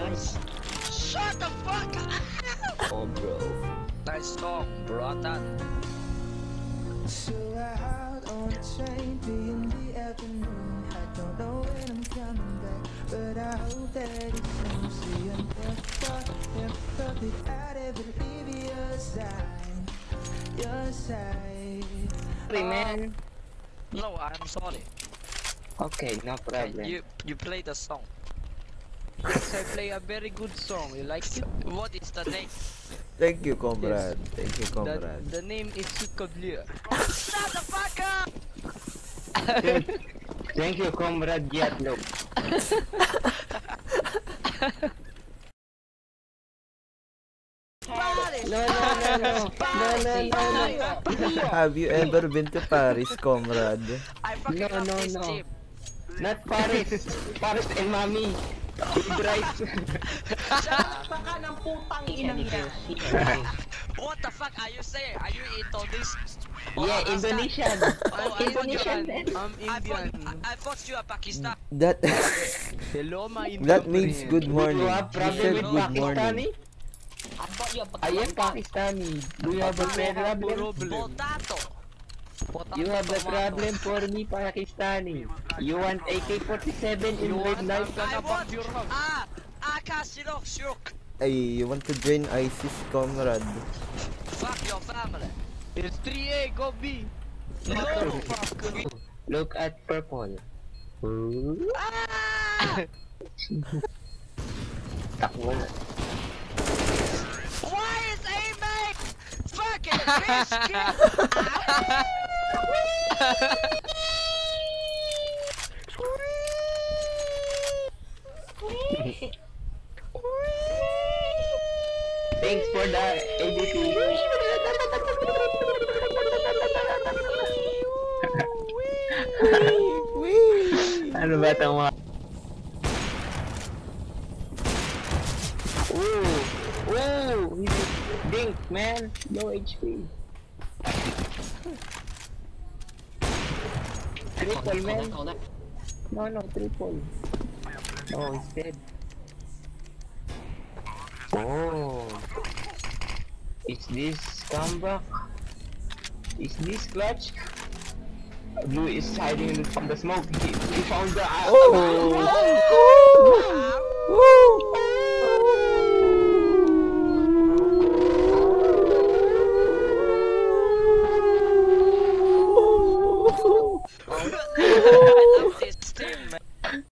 Nice. Shut the fuck up! Oh, bro. Nice song, brother. So out on a train, three in the afternoon. I don't know when I'm coming back, but I hope that it's soon. See, I never, never did I ever leave your side, your side. Sorry, man. Oh. No, I'm sorry. Okay, no problem. You you play the song. Yes, I play a very good song. You like it? What is the name? Thank you, comrade. Thank you, comrade. the name is Suka Bleu. Shut the fuck up! Thank you, comrade Yatlo. Paris! No, no, no, no. No, no, no, no. Have you ever been to Paris, comrade? I fucking No, love no, this no. team. Not Paris. Paris and mommy. Big rice. Baka ng putang inang yan. What the fuck are you saying? Are you Indonesian? yeah, Indonesian. Oh, I'm Indonesian. Indian. I'm I thought, Indian. I, I thought you are Pakistan. That Hello, my Indian that means good morning. You have You problem said with good Pakistani? morning. I thought you I am Pakistani. Do you have a problem? Problem. Potato. You have a problem for me, Pakistani. You want AK-47 in You red want knife? I'm gonna I want fuck your house. ah Akashirok you want to join ISIS, comrade? Fuck your family. It's 3A, go B. No. fuck. Look at purple. Ah! Takbo na. Why is aiming? Fucking bitch Thanks for the ADP. ano ba ito mga... Ooh! Ooh! He's Dink, man! Low HP. Triple, man! No, no, triple. Oh, he's dead. Oh. Is this comeback? Is this clutch? Blue is hiding from the smoke. He, he found the. Uh, oh! Woo! Woo! Oh!